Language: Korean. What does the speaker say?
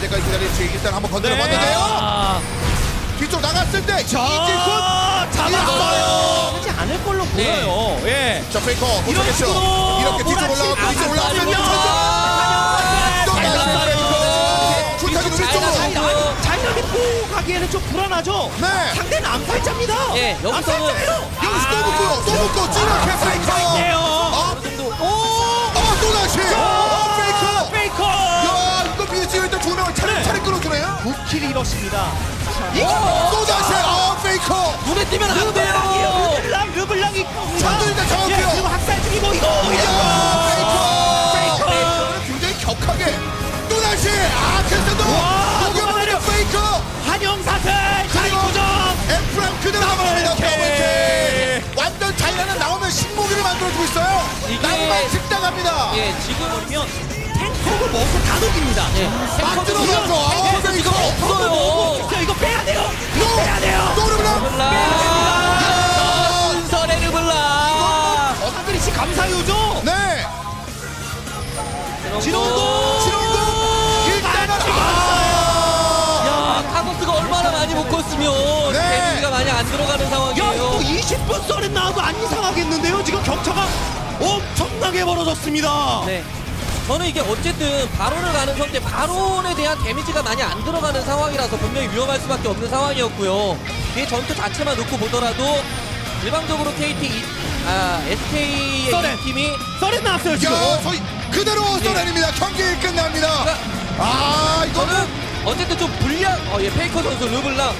때까지 기다릴지 일단 한번 건드려 네. 봤는데요. 아, 뒤쪽 나갔을 때 이지훈 아, 잡았어요. 하지 않을 걸로 네. 보여요. 예. 자 페이커 못 이런. 식으로 이렇게 뒤쪽 몰아치기 올라가고 뒤쪽 안 올라가면 하거든요. 또잘 다시 나가요. 페이커. 줄타기 잘 우리 쪽으로. 나가요. 자이언이 고 가기에는 좀 불안하죠. 네. 상대는 암살자입니다. 예, 여기서는- 암살자예요. 여기서 또 묶고요. 또 묶고 찌르게 페이커. 네요. 이거 또 다시. 어, 페이커. 눈에 띄면 안. 돼요. 르블랑, 르블랑이. 일단 정확해요. 예, 그리고 학살 중이고 이거. 야, 페이커. 페이커. 굉장히 격하게. 또 다시. 아, 캐스도. 녹아내려. 페이커. 한영 사슬. 자리 그리고 고정. 에프람 그대로 나갑니다. 완전 자이라는 나오면 신무기를 만들어주고 있어요. 이게- 낭만 직당합니다. 예, 지금은면 탱커를 먹고 다 녹입니다. 예, 빼야 돼요. 순설의 르블랑. 어사드리 씨 감사요죠. 네. 지롱도. 지롱도 일단은 아. 야, 카고스가 얼마나 많이 못 컸으면 네. 데미지가 많이 안 들어가는 야, 상황이에요. 이거 20분 썰은 나와도 안 이상하겠는데요? 지금 격차가 엄청나게 벌어졌습니다. 네. 저는 이게 어쨌든 바론을 가는 선때 바론에 대한 데미지가 많이 안 들어가는 상황이라서 분명히 위험할 수밖에 없는 상황이었고요. 이 전투 자체만 놓고 보더라도 일방적으로 KT, 이- 아, SK의. 이 팀이 썰은 나왔어요, 지금. 야, 저희 그대로 쏘아닙니다. 경기 끝납니다. 그러니까 아, 저는 이거는 어쨌든 좀 불리한, 어, 예, 페이커 선수 르블랑